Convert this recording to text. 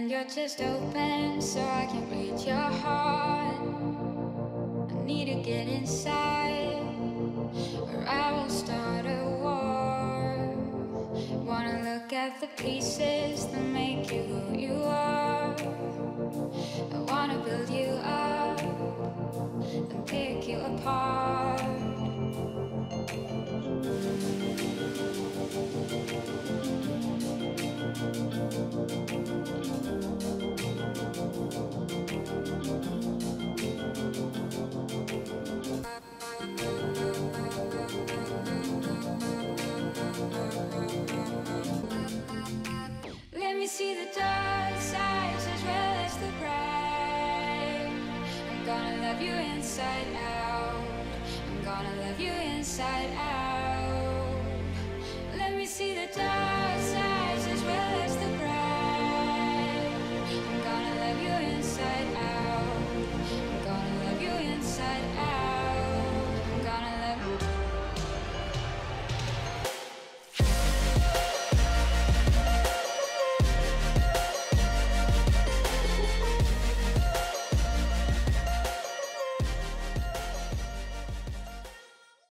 and you're just open so I can read your heart. I need to get inside, or I will start a war. Wanna look at the pieces that make you who you are. I wanna build you up and pick you apart. Love you inside out. I'm gonna love you inside out.